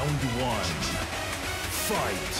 Round one. Fight.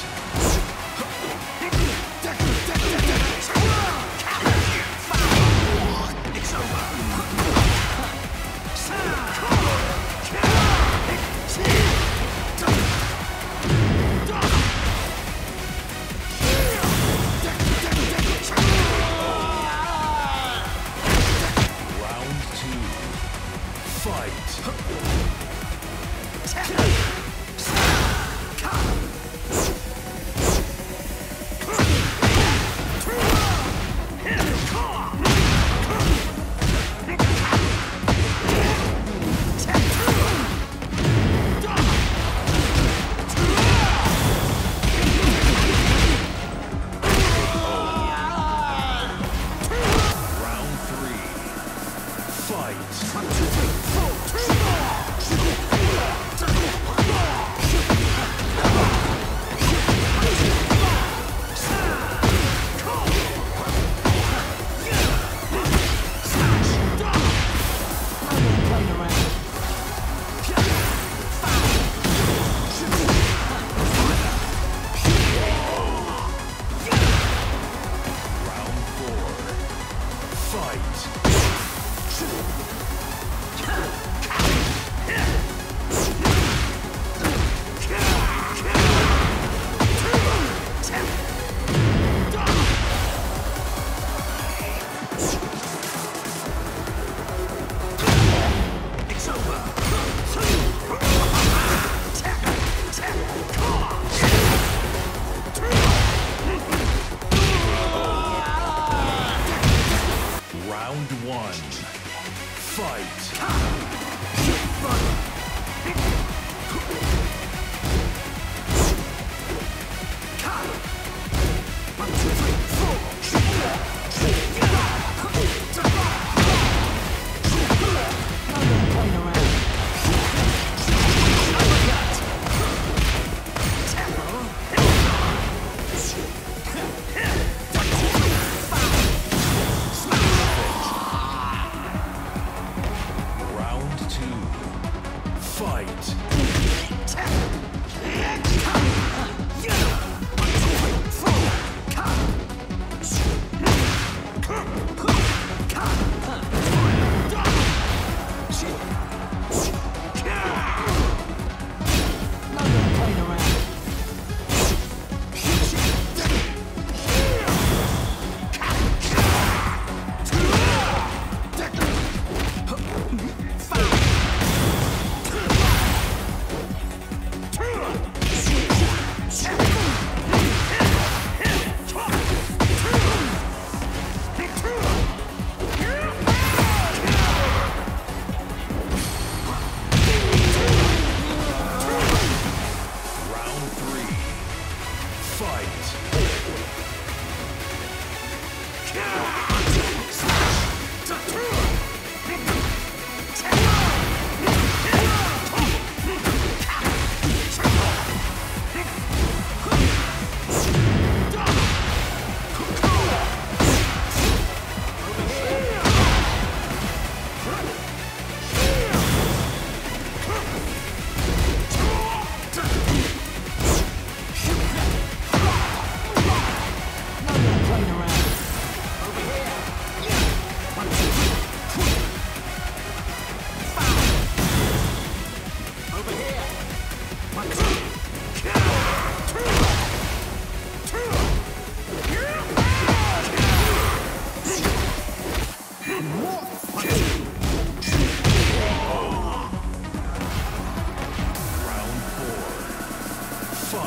Fight.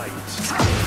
Fight.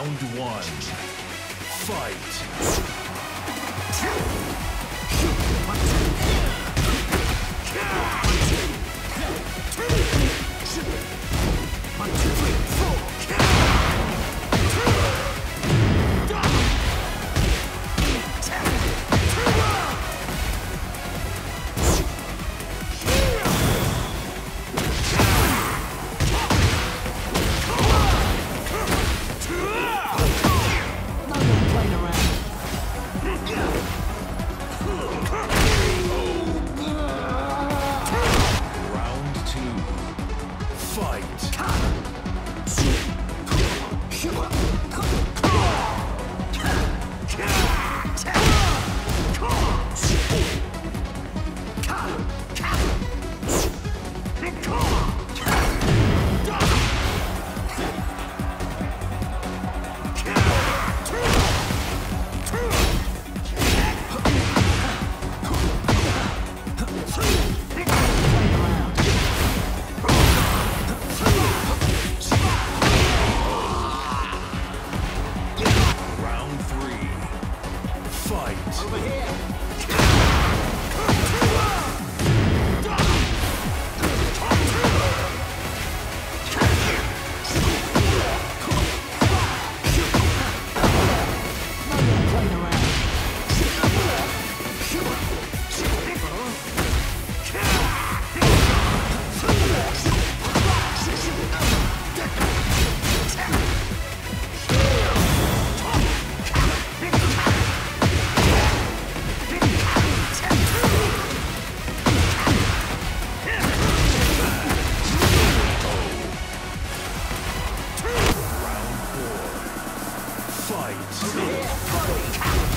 Round one. Fight. Yeah, buddy.